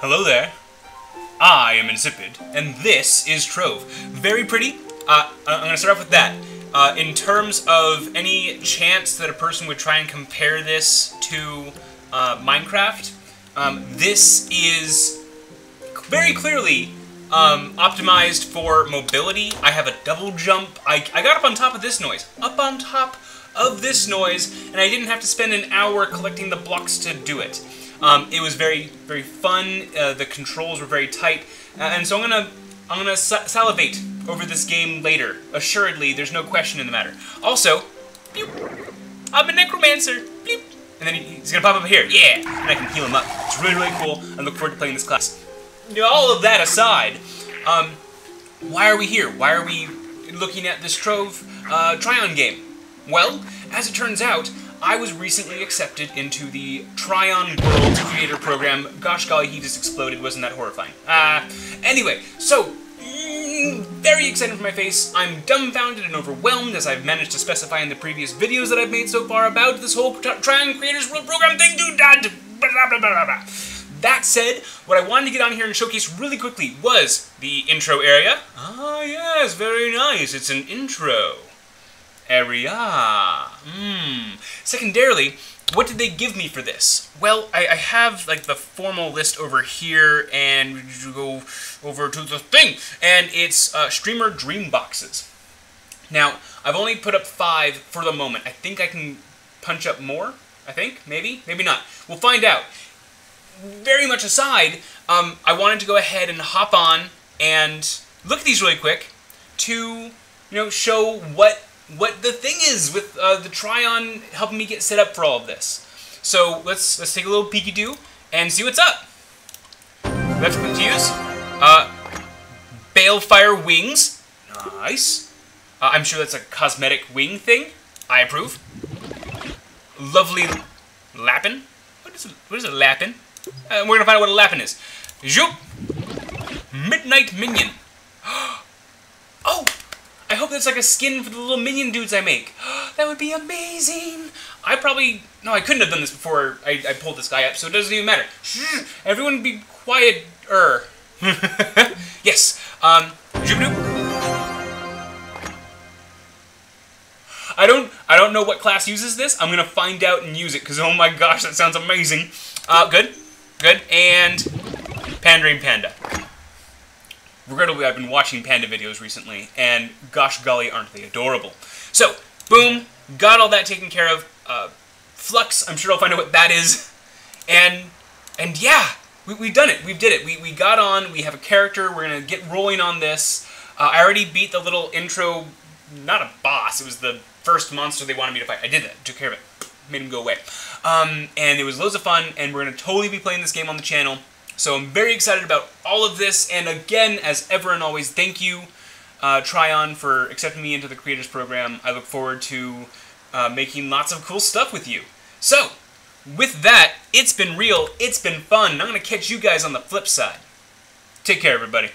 Hello there. I am Insipid, and this is Trove. Very pretty. Uh, I'm going to start off with that. Uh, in terms of any chance that a person would try and compare this to uh, Minecraft, um, this is very clearly um, optimized for mobility. I have a double jump. I, I got up on top of this noise. Up on top of this noise, and I didn't have to spend an hour collecting the blocks to do it. Um, it was very, very fun. Uh, the controls were very tight, uh, and so I'm gonna, I'm gonna salivate over this game later. Assuredly, there's no question in the matter. Also, I'm a necromancer. And then he's gonna pop up here, yeah, and I can heal him up. It's really, really cool. I look forward to playing this class. All of that aside, um, why are we here? Why are we looking at this Trove uh, Trion game? Well, as it turns out, I was recently accepted into the Trion World Creator Program. Gosh golly, he just exploded. Wasn't that horrifying? Uh, anyway, so, mm, very excited for my face. I'm dumbfounded and overwhelmed as I've managed to specify in the previous videos that I've made so far about this whole Trion Creators World Program thing. Do that. Said, what I wanted to get on here and showcase really quickly was the intro area. Ah, yes, very nice. It's an intro area. Hmm. Secondarily, what did they give me for this? Well, I, I, have like the formal list over here, and you go over to the thing, and it's uh, streamer dream boxes. Now, I've only put up five for the moment. I think I can punch up more. I think maybe, maybe not. We'll find out. Very much aside, um, I wanted to go ahead and hop on and look at these really quick to you know show what what the thing is with uh, the Trion helping me get set up for all of this. So let's let's take a little peeky do and see what's up. Let's click to use. Uh, Balefire wings. Nice. Uh, I'm sure that's a cosmetic wing thing. I approve. Lovely Lappin. What is a, what is a Lappin? Uh, we're gonna find out what a Lappin is. Zoop. Midnight Minion. hope that's like a skin for the little minion dudes I make. that would be amazing. I probably... No, I couldn't have done this before I, I pulled this guy up, so it doesn't even matter. Everyone be quiet-er. yes. Um, I don't I don't know what class uses this. I'm gonna find out and use it because oh my gosh, that sounds amazing. Uh, good, good, and Pandering Panda regrettably, I've been watching panda videos recently, and gosh golly, aren't they adorable. So, boom, got all that taken care of. Uh, Flux, I'm sure I'll find out what that is. And, and yeah, we, we've done it. We did it. We, we got on, we have a character, we're going to get rolling on this. Uh, I already beat the little intro, not a boss, it was the first monster they wanted me to fight. I did that, took care of it, made him go away. Um, and it was loads of fun, and we're going to totally be playing this game on the channel. So I'm very excited about all of this, and again, as ever and always, thank you, uh, Trion, for accepting me into the Creators Program. I look forward to uh, making lots of cool stuff with you. So, with that, it's been real, it's been fun, I'm going to catch you guys on the flip side. Take care, everybody.